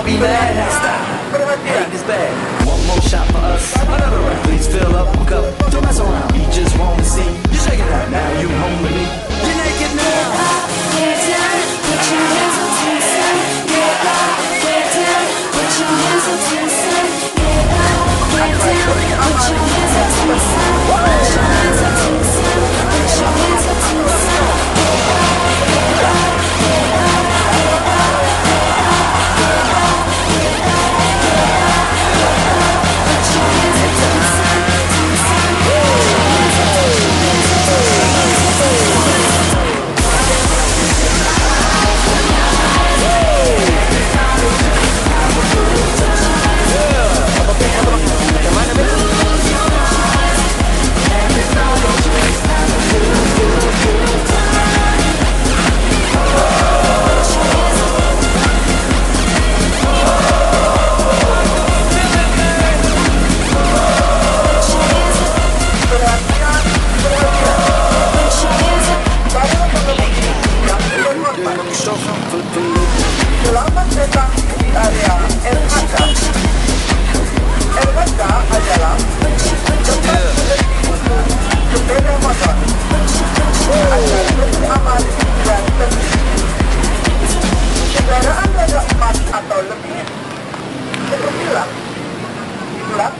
I'll be back stop. time. Take this bag. One more shot for us. Another round. Please fill up.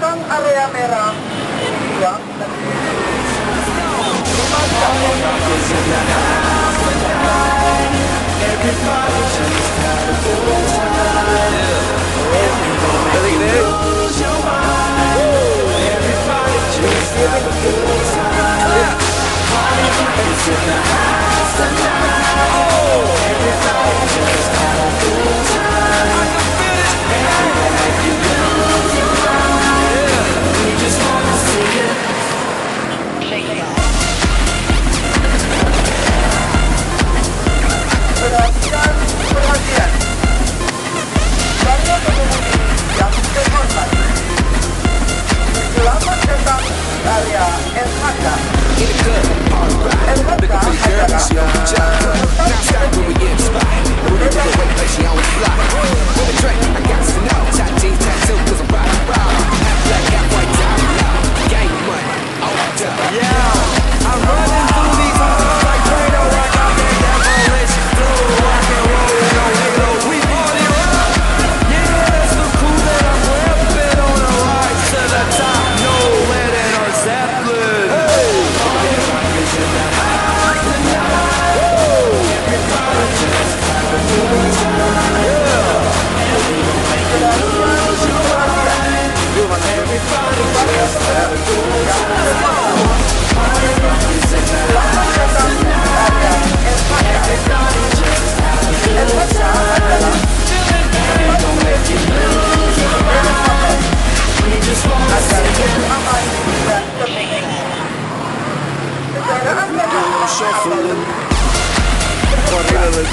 belakang area merah. Yang Everybody just had a good time Everybody Everybody just had a good time Step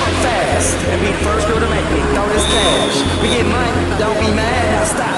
up fast and be first girl to make me throw this cash. We get money, don't be mad, now stop.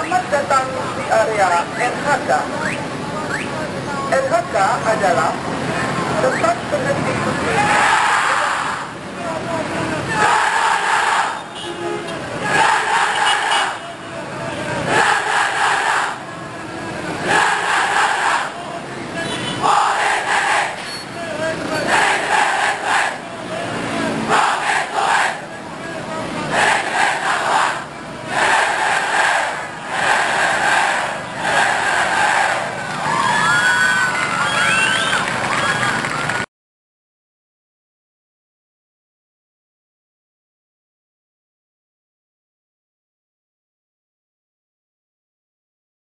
Selamat datang di area RHK. RHK adalah tempat berhenti.